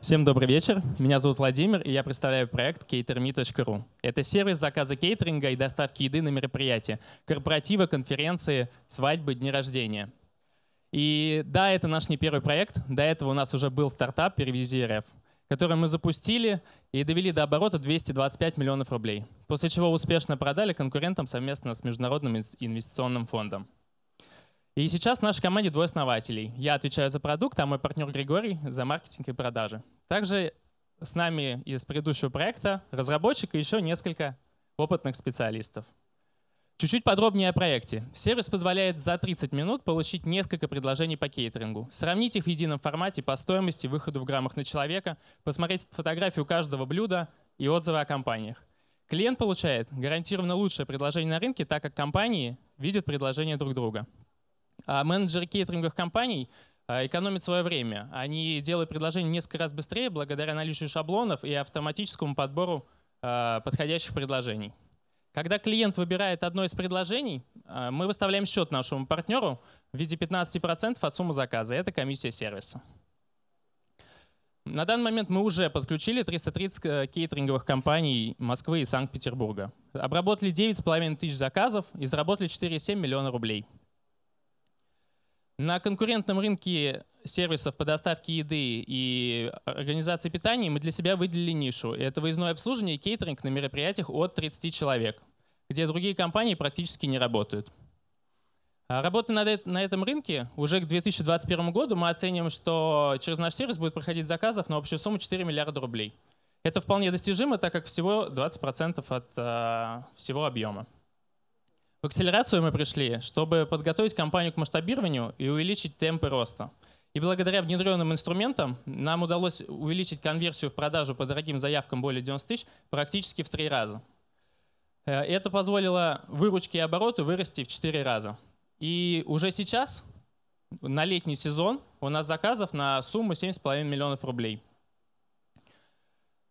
Всем добрый вечер. Меня зовут Владимир, и я представляю проект caterme.ru. Это сервис заказа кейтеринга и доставки еды на мероприятия, корпоративы, конференции, свадьбы, дни рождения. И да, это наш не первый проект. До этого у нас уже был стартап «Перевези РФ», который мы запустили и довели до оборота 225 миллионов рублей, после чего успешно продали конкурентам совместно с Международным инвестиционным фондом. И сейчас в нашей команде двое основателей. Я отвечаю за продукт, а мой партнер Григорий за маркетинг и продажи. Также с нами из предыдущего проекта разработчик и еще несколько опытных специалистов. Чуть-чуть подробнее о проекте. Сервис позволяет за 30 минут получить несколько предложений по кейтерингу, сравнить их в едином формате по стоимости, выходу в граммах на человека, посмотреть фотографию каждого блюда и отзывы о компаниях. Клиент получает гарантированно лучшее предложение на рынке, так как компании видят предложения друг друга. А менеджеры кейтеринговых компаний а, экономят свое время. Они делают предложения несколько раз быстрее благодаря наличию шаблонов и автоматическому подбору а, подходящих предложений. Когда клиент выбирает одно из предложений, мы выставляем счет нашему партнеру в виде 15% от суммы заказа. Это комиссия сервиса. На данный момент мы уже подключили 330 э, кейтеринговых компаний Москвы и Санкт-Петербурга. Обработали 9,5 тысяч заказов и заработали 4,7 миллиона рублей. На конкурентном рынке сервисов по доставке еды и организации питания мы для себя выделили нишу. Это выездное обслуживание и кейтеринг на мероприятиях от 30 человек, где другие компании практически не работают. А работая на этом рынке, уже к 2021 году мы оценим, что через наш сервис будет проходить заказов на общую сумму 4 миллиарда рублей. Это вполне достижимо, так как всего 20% от э, всего объема. В акселерацию мы пришли, чтобы подготовить компанию к масштабированию и увеличить темпы роста. И благодаря внедренным инструментам нам удалось увеличить конверсию в продажу по дорогим заявкам более 90 тысяч практически в три раза. Э, это позволило выручке и обороту вырасти в 4 раза. И уже сейчас, на летний сезон, у нас заказов на сумму 7,5 миллионов рублей.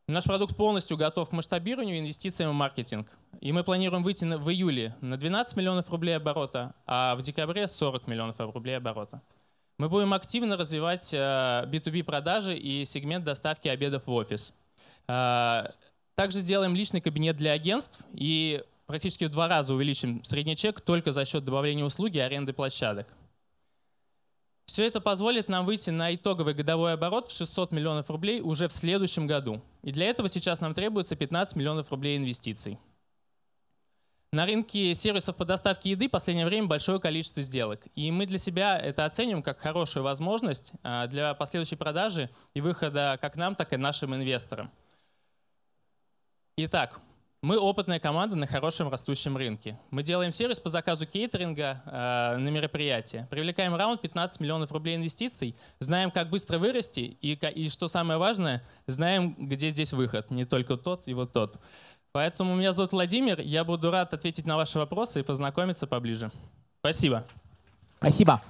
Наш продукт полностью готов к масштабированию, инвестициям в маркетинг. И мы планируем выйти в июле на 12 миллионов рублей оборота, а в декабре 40 миллионов рублей оборота. Мы будем активно развивать B2B э, продажи и сегмент доставки обедов в офис. Э, также сделаем личный кабинет для агентств и практически в два раза увеличим средний чек только за счет добавления услуги аренды площадок. Все это позволит нам выйти на итоговый годовой оборот в 600 миллионов рублей уже в следующем году. И для этого сейчас нам требуется 15 миллионов рублей инвестиций. На рынке сервисов по доставке еды в последнее время большое количество сделок. И мы для себя это оценим как хорошую возможность а, для последующей продажи и выхода как нам, так и нашим инвесторам. Итак, мы опытная команда на хорошем растущем рынке. Мы делаем сервис по заказу кейтеринга э, на мероприятие. Привлекаем раунд 15 миллионов рублей инвестиций. Знаем, как быстро вырасти. И, и что самое важное, знаем, где здесь выход. Не только тот и вот тот. Поэтому меня зовут Владимир. Я буду рад ответить на ваши вопросы и познакомиться поближе. Спасибо. Спасибо.